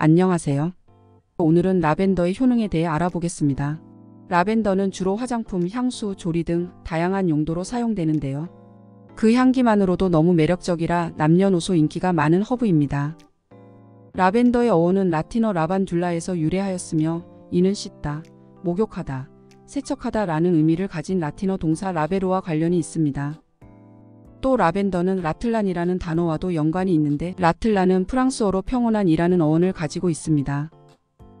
안녕하세요. 오늘은 라벤더의 효능에 대해 알아보겠습니다. 라벤더는 주로 화장품, 향수, 조리 등 다양한 용도로 사용되는데요. 그 향기만으로도 너무 매력적이라 남녀노소 인기가 많은 허브입니다. 라벤더의 어원은 라틴어 라반둘라에서 유래하였으며 이는 씻다, 목욕하다, 세척하다 라는 의미를 가진 라틴어 동사 라베로와 관련이 있습니다. 또 라벤더는 라틀란이라는 단어와도 연관이 있는데 라틀란은 프랑스어로 평온한이라는 어원을 가지고 있습니다.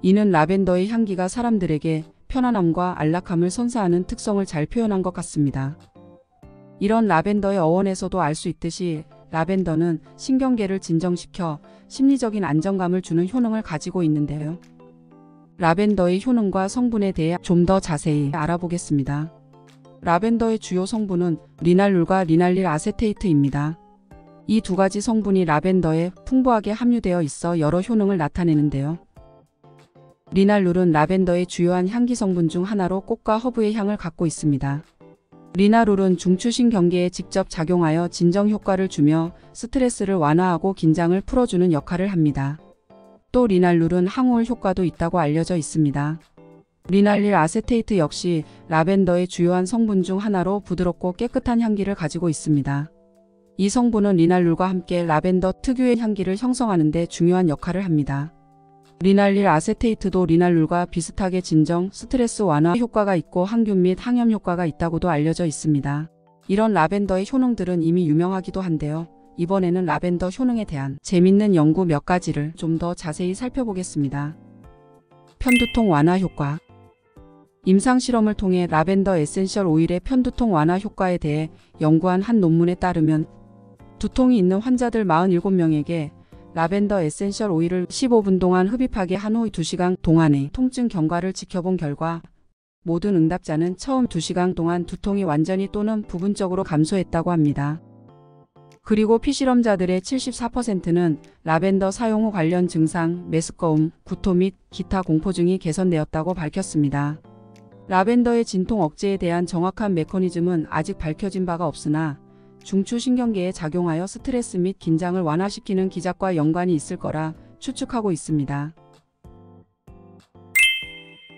이는 라벤더의 향기가 사람들에게 편안함과 안락함을 선사하는 특성을 잘 표현한 것 같습니다. 이런 라벤더의 어원에서도 알 수 있듯이 라벤더는 신경계를 진정시켜 심리적인 안정감을 주는 효능을 가지고 있는데요. 라벤더의 효능과 성분에 대해 좀 더 자세히 알아보겠습니다. 라벤더의 주요 성분은 리날룰과 리날릴 아세테이트입니다. 이 두 가지 성분이 라벤더에 풍부하게 함유되어 있어 여러 효능을 나타내는데요. 리날룰은 라벤더의 주요한 향기 성분 중 하나로 꽃과 허브의 향을 갖고 있습니다. 리날룰은 중추신경계에 직접 작용하여 진정 효과를 주며 스트레스를 완화하고 긴장을 풀어주는 역할을 합니다. 또 리날룰은 항우울 효과도 있다고 알려져 있습니다. 리날릴 아세테이트 역시 라벤더의 주요한 성분 중 하나로 부드럽고 깨끗한 향기를 가지고 있습니다. 이 성분은 리날룰과 함께 라벤더 특유의 향기를 형성하는 데 중요한 역할을 합니다. 리날릴 아세테이트도 리날룰과 비슷하게 진정, 스트레스 완화 효과가 있고 항균 및 항염 효과가 있다고도 알려져 있습니다. 이런 라벤더의 효능들은 이미 유명하기도 한데요. 이번에는 라벤더 효능에 대한 재밌는 연구 몇 가지를 좀 더 자세히 살펴보겠습니다. 편두통 완화 효과 임상 실험을 통해 라벤더 에센셜 오일의 편두통 완화 효과에 대해 연구한 한 논문에 따르면 두통이 있는 환자들 47명에게 라벤더 에센셜 오일을 15분 동안 흡입하게 한 후 2시간 동안의 통증 경과를 지켜본 결과 모든 응답자는 처음 2시간 동안 두통이 완전히 또는 부분적으로 감소했다고 합니다. 그리고 피실험자들의 74%는 라벤더 사용 후 관련 증상, 메스꺼움, 구토 및 기타 공포증이 개선되었다고 밝혔습니다. 라벤더의 진통 억제에 대한 정확한 메커니즘은 아직 밝혀진 바가 없으나 중추신경계에 작용하여 스트레스 및 긴장을 완화시키는 기작과 연관이 있을 거라 추측하고 있습니다.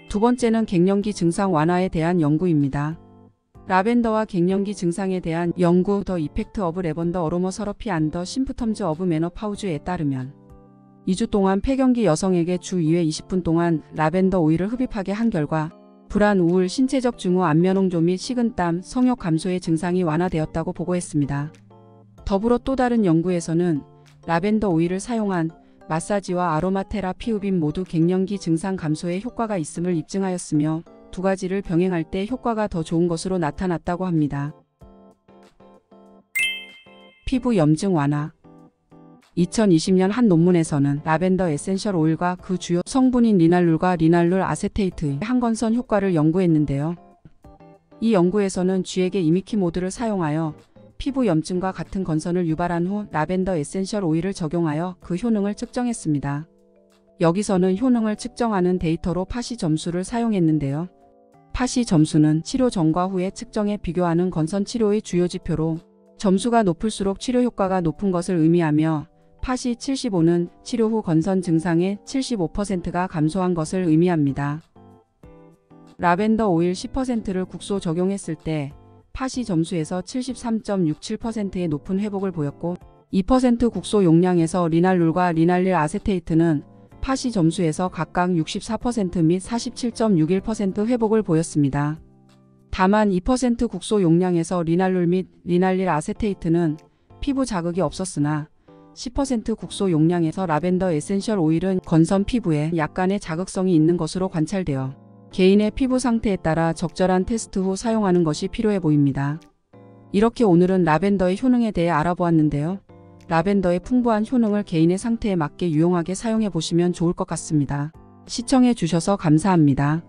두 번째는 갱년기 증상 완화에 대한 연구입니다. 라벤더와 갱년기 증상에 대한 연구 The Effect of Lavender Aromatherapy on the Symptoms of Menopause에 따르면 2주 동안 폐경기 여성에게 주 2회 20분 동안 라벤더 오일을 흡입하게 한 결과 불안, 우울, 신체적 증후, 안면홍조 및 식은땀, 성욕 감소의 증상이 완화되었다고 보고했습니다. 더불어 또 다른 연구에서는 라벤더 오일을 사용한 마사지와 아로마 테라피 흡입 모두 갱년기 증상 감소에 효과가 있음을 입증하였으며 두 가지를 병행할 때 효과가 더 좋은 것으로 나타났다고 합니다. 피부 염증 완화 2020년 한 논문에서는 라벤더 에센셜 오일과 그 주요 성분인 linalool과 linalyl acetate의 항건선 효과를 연구했는데요. 이 연구에서는 쥐에게 imiquimod를 사용하여 피부 염증과 같은 건선을 유발한 후 라벤더 에센셜 오일을 적용하여 그 효능을 측정했습니다. 여기서는 효능을 측정하는 데이터로 PASI 점수를 사용했는데요. PASI 점수는 치료 전과 후의 측정에 비교하는 건선 치료의 주요 지표로 점수가 높을수록 치료 효과가 높은 것을 의미하며 PASI 75는 치료 후 건선 증상의 75%가 감소한 것을 의미합니다. 라벤더 오일 10%를 국소 적용했을 때 PASI 점수에서 73.67%의 높은 회복을 보였고 2% 국소 용량에서 linalool과 linalyl acetate는 PASI 점수에서 각각 64%및 47.61% 회복을 보였습니다. 다만 2% 국소 용량에서 linalool 및 linalyl acetate는 피부 자극이 없었으나 10% 국소 용량에서 라벤더 에센셜 오일은 건선 피부에 약간의 자극성이 있는 것으로 관찰되어 개인의 피부 상태에 따라 적절한 테스트 후 사용하는 것이 필요해 보입니다. 이렇게 오늘은 라벤더의 효능에 대해 알아보았는데요. 라벤더의 풍부한 효능을 개인의 상태에 맞게 유용하게 사용해 보시면 좋을 것 같습니다. 시청해 주셔서 감사합니다.